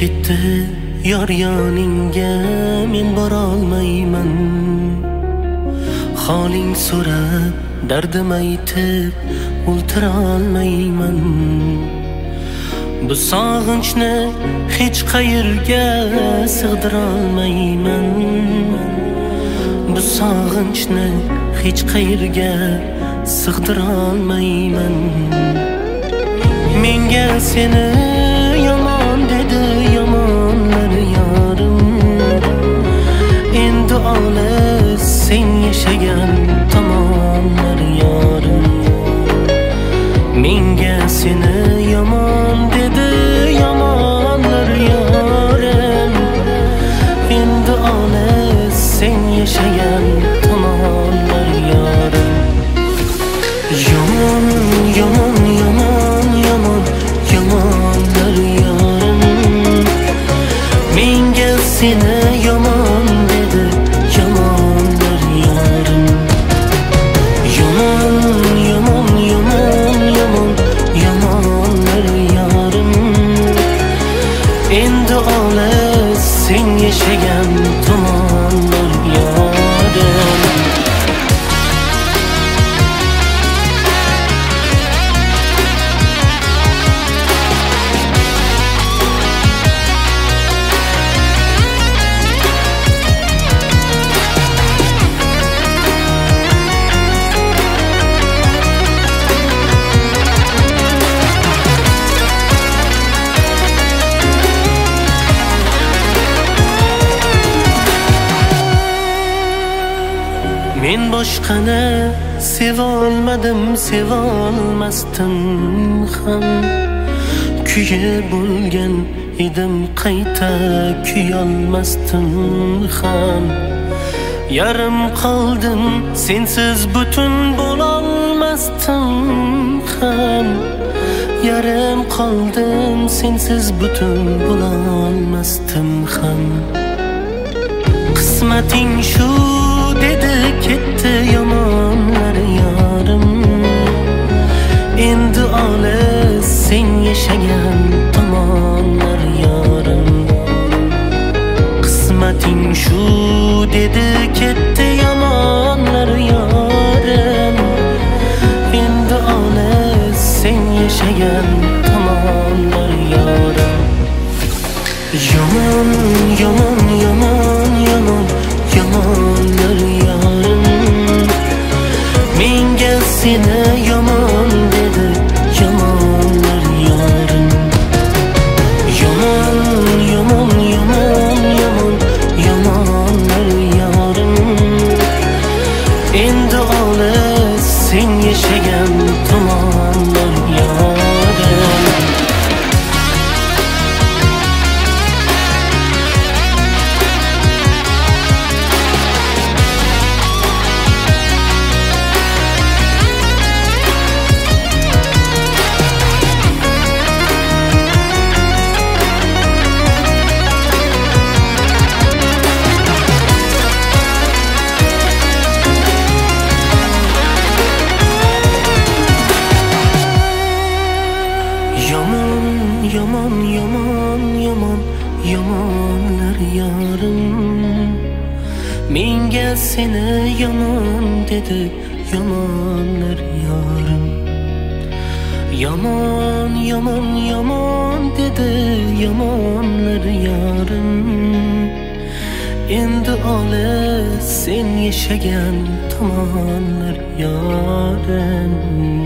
ketdi yor yoningga men borolmayman. Holing so'rab dardim aytib o'ltirolmayman bu sog'inchni hech qayerga sig'dirolmayman. Bu sog'inchni hech qayerga sig'dirolmayman. Menga seni yashagan yashagan Men boshqani sevolmadim, sevolmasdim ham. Kuyi bo'lgan edim qayta kuyolmasdim ham. Yarim qoldim, sensiz butun bo'lolmasdim ham. Yarim qoldim, sensiz butun bo'lolmasdim ham. Qismating shu Endi olis sen yashagan yaman yaman yaman yamanlar er yarım. Min gelsene yaman dedi yamanlar er yarım. Yaman yaman yaman dedi yamanlar er yarım. Endi ola sen yashagan tomonlar yarim